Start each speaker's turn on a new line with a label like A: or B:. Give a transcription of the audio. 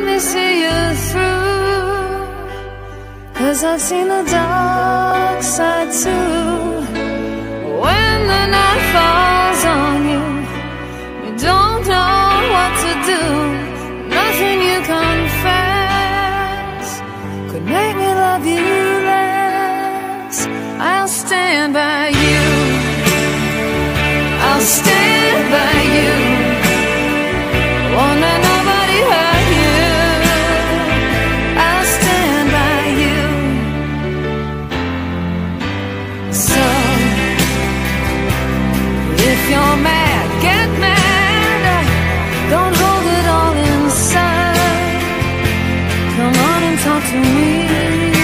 A: let me see you through. Cause I've seen the dark side too. So, if you're mad, get mad. Don't hold it all inside. Come on and talk to me.